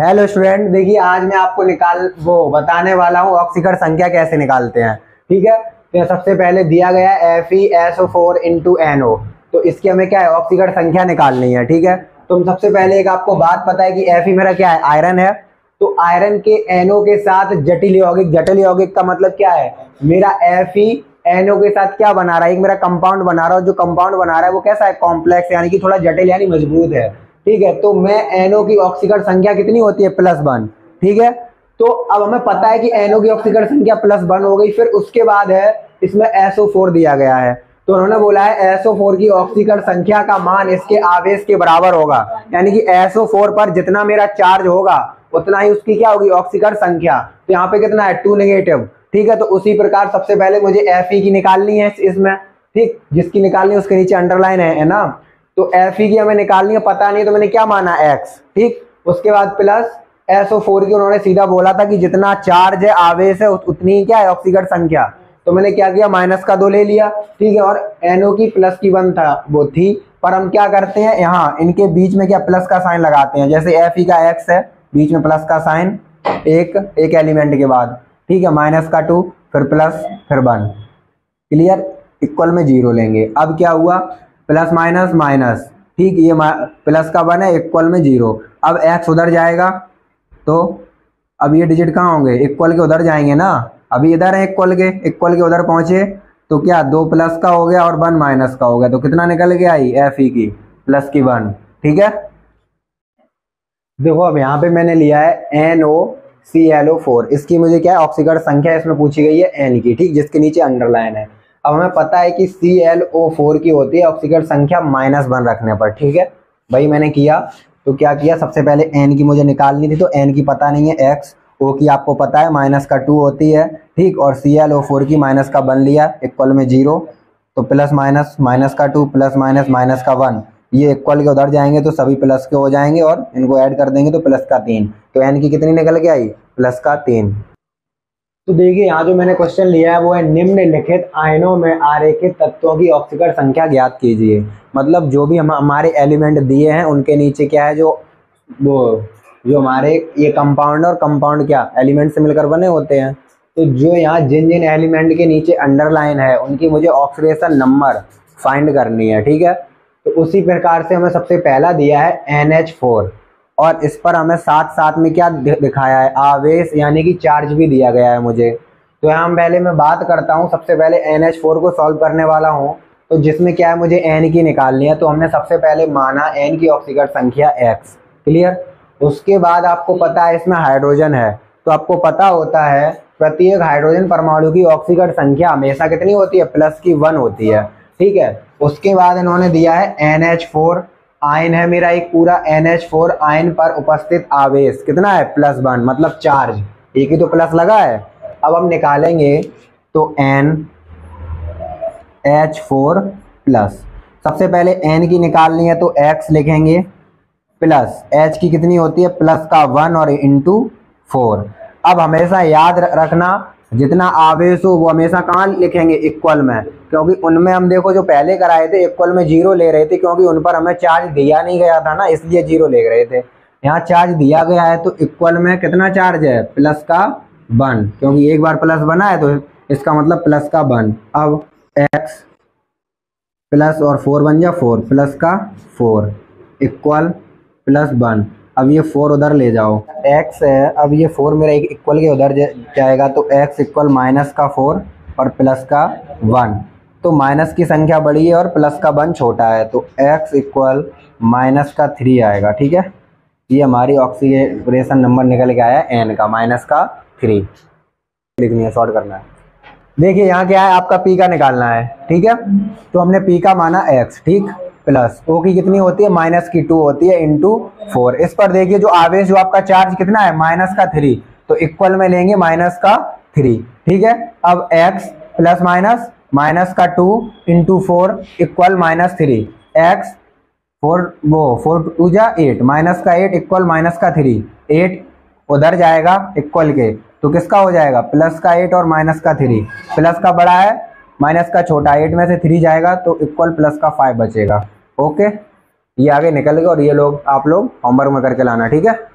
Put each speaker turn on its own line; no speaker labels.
Hello student देखिए, आज मैं आपको निकाल, वो बताने वाला हूँ ऑक्सीकर संख्या कैसे निकालते हैं। ठीक है? तो सबसे पहले दिया गया F E S O four into N O तो इसकी हमें क्या है? ऑक्सीकर संख्या निकालनी है, ठीक है? तो सबसे पहले एक आपको बात पता है कि एफ़ ई मेरा क्या है? आयरन है। तो आयरन के एनओ के साथ जटिल यौगिक जटिल यौगिक का मतलब क्या है? मेरा एफ़ ई एनओ के साथ क्या बना रहा है? एक मेरा कंपाउंड बना रहा है जो कंपाउंड बना रहा है, वो कैसा है? कॉम्प्लेक्स यानी कि थोड़ा जटिल, यानी मज़बूत है। ठीक है तो मैं एनओ की ऑक्सीकरण संख्या कितनी होती है? प्लस वन ठीक है? तो अब हमें पता है कि एनओ की ऑक्सीकरण संख्या प्लस वन हो गई, फिर उसके बाद है, इसमें एसओ फोर दिया गया है। तो उन्होंने बोला है एसओ फोर की ऑक्सीकरण संख्या का मान इसके आवेश के बराबर होगा। यानी कि एसओ फोर पर जितना मेरा चार्ज होगा, उतना ही उसकी क्या होगी? ऑक्सीकरण संख्या। तो यहाँ पे कितना है? टू नेगेटिव ठीक है तो उसी प्रकार सबसे पहले मुझे एफ़ की निकालनी है इसमें। ठीक? जिसकी निकालनी है, उसके नीचे अंडरलाइन है ना? तो एफ़ ई की हमें निकालनी है, पता नहीं तो मैंने क्या माना एक्स ठीक? उसके बाद प्लस एसओ फोर की उन्होंने सीधा बोला था कि जितना चार्ज है, आवेश है उतनी क्या है ऑक्सीकरण संख्या। तो मैंने क्या किया? माइनस का दो ले लिया। ठीक है, और एनओ की प्लस की वन था वो थी। पर हम क्या करते हैं, यहाँ, इनके बीच में क्या प्लस का साइन लगाते हैं? जैसे एफ़ ई का एक्स है, बीच में प्लस का साइन एक एक एलिमेंट के बाद। ठीक है माइनस का टू फिर प्लस फिर वन क्लियर इक्वल में ज़ीरो लेंगे। अब क्या हुआ? Plus minus minus. ठीक, ये प्लस का वन है इक्वल में ज़ीरो अब एक्स उधर जाएगा तो अब ये डिजिट कहाँ होंगे? इक्वल के उधर जाएँगे ना? अभी इधर है इक्वल के इक्वल के उधर पहुँचे तो क्या दो प्लस का हो गया और वन माइनस का हो गया? तो कितना निकल के आई? एफ़ ई की, प्लस की वन। ठीक है? देखो, अब यहाँ पे मैंने लिया है N O C L O four इसकी मुझे क्या है ऑक्सीकरण संख्या इसमें पूछी गई है? एन की। ठीक, जिसके नीचे अंडरलाइन है। अब हमें पता है कि सी एल ओ फोर की होती है ऑक्सीकरण संख्या माइनस वन रखने पर, ठीक है? भाई, मैंने किया तो क्या किया? सबसे पहले एन की मुझे निकालनी थी तो एन की पता नहीं है एक्स ओ की आपको पता है माइनस का टू होती है, ठीक? और सी एल ओ फोर की माइनस का बन लिया इक्वल में ज़ीरो तो प्लस माइनस माइनस का टू प्लस माइनस माइनस का वन ये इक्वल के उधर जाएँगे तो सभी प्लस के हो जाएँगे, और इनको ऐड कर देंगे तो प्लस का तीन तो एन की कितनी निकल के आई? प्लस का तीन। तो देखिए, यहाँ जो मैंने क्वेश्चन लिया है, वो है निम्नलिखित आयनों में आरेखित तत्वों की ऑक्सीकरण संख्या ज्ञात कीजिए। मतलब जो भी हम, हमारे एलिमेंट दिए हैं, उनके नीचे क्या है जो, वो, जो हमारे ये कंपाउंड और कंपाउंड क्या एलिमेंट से मिलकर बने होते हैं। तो जो यहाँ जिन जिन एलिमेंट के नीचे अंडरलाइन है, उनकी मुझे ऑक्सीडेशन नंबर फाइंड करनी है, ठीक है? तो उसी प्रकार से हमें सबसे पहला दिया है एन एच फोर और इस पर हमें साथ साथ में क्या दिखाया है? आवेश, यानी कि चार्ज भी दिया गया है मुझे। तो यहाँ पहले मैं बात करता हूँ, सबसे पहले एन एच फोर को सॉल्व करने वाला हूँ। तो जिसमें क्या है, मुझे एन की निकालनी है। तो हमने सबसे पहले माना एन की ऑक्सीकरण संख्या एक्स क्लियर उसके बाद आपको पता है, इसमें हाइड्रोजन है। तो आपको पता होता है, प्रत्येक हाइड्रोजन परमाणु की ऑक्सीकरण संख्या हमेशा कितनी होती है? प्लस की वन होती है। ठीक है? उसके बाद इन्होंने दिया है एन एच फोर आयन है मेरा एक पूरा एन एच फोर आयन पर उपस्थित आवेश। कितना है? प्लस वन मतलब चार्ज एक ही तो प्लस लगा है। अब हम निकालेंगे तो एन एच फोर प्लस सबसे पहले एन की निकालनी है तो एक्स लिखेंगे प्लस एच की कितनी होती है? प्लस का वन और इंटू फोर अब हमेशा याद रखना जितना आवेश हो, वो हमेशा कहाँ लिखेंगे? इक्वल में। क्योंकि उनमें हम देखो, जो पहले कराए थे इक्वल में ज़ीरो ले रहे थे, क्योंकि उन पर हमें चार्ज दिया नहीं गया था ना, इसलिए ज़ीरो ले रहे थे। यहाँ चार्ज दिया गया है तो इक्वल में कितना चार्ज है? प्लस का वन क्योंकि एक बार प्लस बना है तो इसका मतलब प्लस का वन अब एक्स प्लस और फोर बन जाए फोर प्लस का फोर इक्वल प्लस वन अब ये फोर उधर ले जाओ। एक्स है, अब ये फोर मेरा एक इक्वल के उधर जाएगा तो एक्स इक्वल माइनस का फोर और प्लस का वन तो माइनस की संख्या बड़ी है और प्लस का वन छोटा है तो एक्स इक्वल माइनस का थ्री आएगा, ठीक है? ये हमारी ऑक्सीजन नंबर निकल के आया एन का माइनस का थ्री लिखनी है शॉर्ट करना है। देखिए, यहाँ क्या है? आपका पी का निकालना है, ठीक है? तो हमने पी का माना एक्स ठीक? प्लस ओ की कितनी होती है? माइनस की टू होती है इंटू फोर इस पर देखिए, जो आवेश, जो आपका चार्ज कितना है? माइनस का थ्री तो इक्वल में लेंगे माइनस का थ्री ठीक है? अब एक्स प्लस माइनस माइनस का two into four equal minus three x four वो फोर टू जा एट माइनस का एट इक्वल माइनस का थ्री एट उधर जाएगा इक्वल के। तो किसका हो जाएगा? प्लस का एट और माइनस का थ्री प्लस का बड़ा है माइनस का छोटा। एट में से थ्री जाएगा तो इक्वल प्लस का फाइव बचेगा। ओके? ये आगे निकल गए और ये लोग आप लोग होमवर्क में करके लाना, ठीक है?